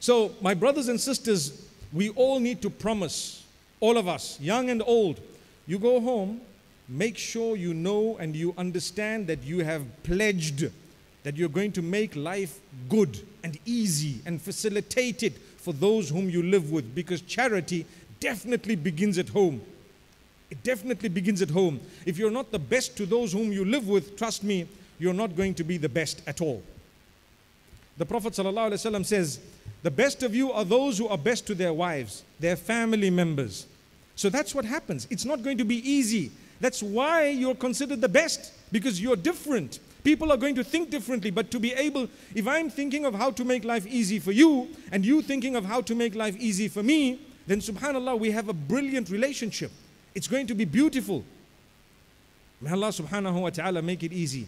So, my brothers and sisters, we all need to promise, all of us, young and old, you go home, make sure you know and you understand that you have pledged that you're going to make life good and easy and facilitate it for those whom you live with because charity definitely begins at home. It definitely begins at home. If you're not the best to those whom you live with, trust me, you're not going to be the best at all. The Prophet ﷺ says, The best of you are those who are best to their wives, their family members. So that's what happens. It's not going to be easy. That's why you're considered the best, because you're different. People are going to think differently, but to be able, if I'm thinking of how to make life easy for you, and you thinking of how to make life easy for me, then subhanAllah, we have a brilliant relationship. It's going to be beautiful. May Allah subhanahu wa ta'ala make it easy.